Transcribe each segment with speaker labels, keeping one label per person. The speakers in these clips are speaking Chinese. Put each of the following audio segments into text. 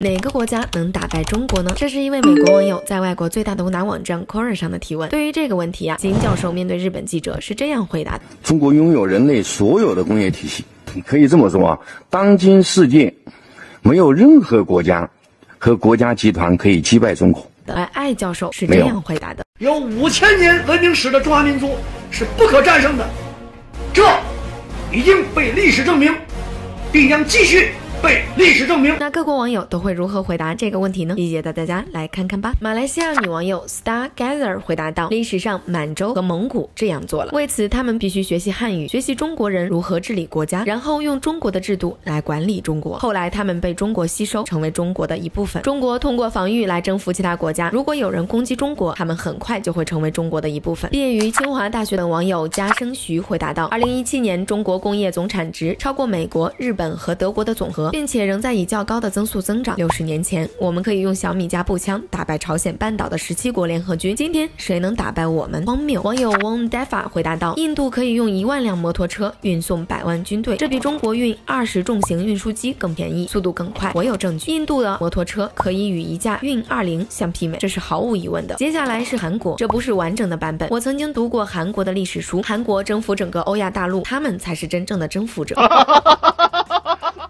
Speaker 1: 哪个国家能打败中国呢？这是一位美国网友在外国最大的无脑网站 Quora 上的提问。对于这个问题啊，金教授面对日本记者是这样回答的：
Speaker 2: 中国拥有人类所有的工业体系，可以这么说啊，当今世界没有任何国家和国家集团可以击败中国。
Speaker 1: 而艾教授是这样回答的：
Speaker 3: 有五千年文明史的中华民族是不可战胜的，这已经被历史证明，必将继续。被历史证明，
Speaker 1: 那各国网友都会如何回答这个问题呢？一姐带大家来看看吧。马来西亚女网友 Stargather 回答道：历史上满洲和蒙古这样做了，为此他们必须学习汉语，学习中国人如何治理国家，然后用中国的制度来管理中国。后来他们被中国吸收，成为中国的一部分。中国通过防御来征服其他国家，如果有人攻击中国，他们很快就会成为中国的一部分。毕业于清华大学的网友加生徐回答道：二零一七年中国工业总产值超过美国、日本和德国的总和。并且仍在以较高的增速增长。六十年前，我们可以用小米加步枪打败朝鲜半岛的十七国联合军。今天，谁能打败我们？荒谬！网友 Won Defa 回答道：“印度可以用一万辆摩托车运送百万军队，这比中国运二十重型运输机更便宜，速度更快。我有证据，印度的摩托车可以与一架运二零相媲美，这是毫无疑问的。接下来是韩国，这不是完整的版本。我曾经读过韩国的历史书，韩国征服整个欧亚大陆，他们才是真正的征服者。”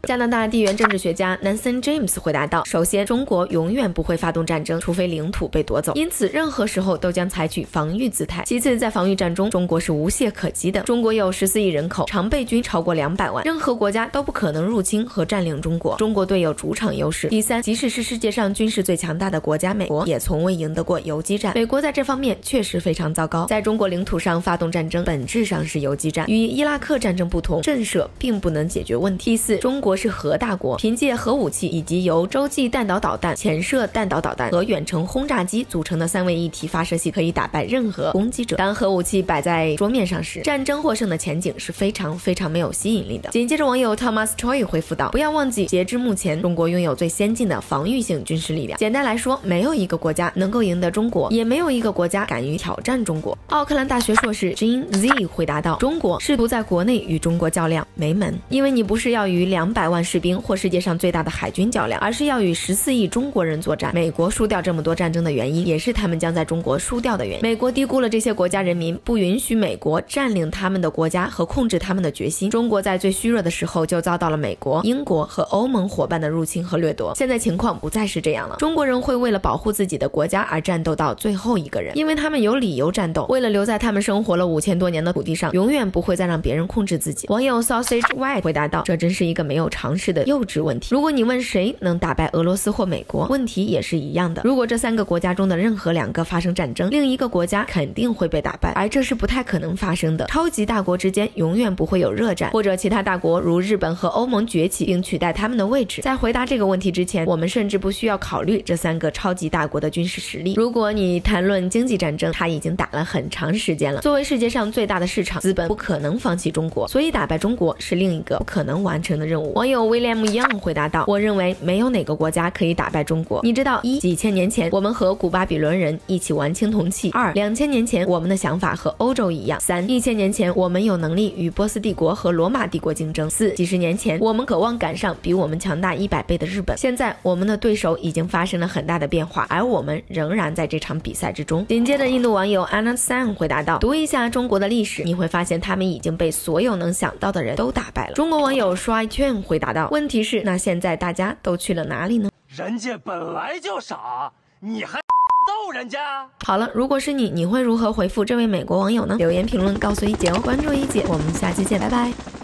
Speaker 1: 加拿大地缘政治学家 Nansen James 回答道：“首先，中国永远不会发动战争，除非领土被夺走，因此任何时候都将采取防御姿态。其次，在防御战中，中国是无懈可击的。中国有十四亿人口，常备军超过两百万，任何国家都不可能入侵和占领中国。中国队有主场优势。第三，即使是世界上军事最强大的国家美国，也从未赢得过游击战。美国在这方面确实非常糟糕，在中国领土上发动战争，本质上是游击战。与伊拉克战争不同，震慑并不能解决问题。第四，中国。”是核大国，凭借核武器以及由洲际弹道导弹、潜射弹道导弹和远程轰炸机组成的三位一体发射器，可以打败任何攻击者。当核武器摆在桌面上时，战争获胜的前景是非常非常没有吸引力的。紧接着，网友 Thomas Choi 回复道：“不要忘记，截至目前，中国拥有最先进的防御性军事力量。简单来说，没有一个国家能够赢得中国，也没有一个国家敢于挑战中国。”奥克兰大学硕士 Jin Z 回答道：“中国试图在国内与中国较量，没门，因为你不是要与两百。”万士兵或世界上最大的海军较量，而是要与十四亿中国人作战。美国输掉这么多战争的原因，也是他们将在中国输掉的原因。美国低估了这些国家人民不允许美国占领他们的国家和控制他们的决心。中国在最虚弱的时候就遭到了美国、英国和欧盟伙伴的入侵和掠夺。现在情况不再是这样了。中国人会为了保护自己的国家而战斗到最后一个人，因为他们有理由战斗。为了留在他们生活了五千多年的土地上，永远不会再让别人控制自己。网友 sausage white 回答道：“这真是一个没有。”尝试的幼稚问题。如果你问谁能打败俄罗斯或美国，问题也是一样的。如果这三个国家中的任何两个发生战争，另一个国家肯定会被打败，而这是不太可能发生的。超级大国之间永远不会有热战，或者其他大国如日本和欧盟崛起并取代他们的位置。在回答这个问题之前，我们甚至不需要考虑这三个超级大国的军事实力。如果你谈论经济战争，它已经打了很长时间了。作为世界上最大的市场，资本不可能放弃中国，所以打败中国是另一个不可能完成的任务。有 William Young 回答道：“我认为没有哪个国家可以打败中国。你知道，一几千年前我们和古巴比伦人一起玩青铜器；二两千年前我们的想法和欧洲一样；三一千年前我们有能力与波斯帝国和罗马帝国竞争；四几十年前我们渴望赶上比我们强大一百倍的日本。现在我们的对手已经发生了很大的变化，而我们仍然在这场比赛之中。”紧接着，印度网友 Anna San 回答道：“读一下中国的历史，你会发现他们已经被所有能想到的人都打败了。”中国网友衰劝回答道：“问题是，那现在大家都去了哪里呢？
Speaker 4: 人家本来就傻，你还逗人家？
Speaker 1: 好了，如果是你，你会如何回复这位美国网友呢？留言评论告诉一姐哦，关注一姐，我们下期见，拜拜。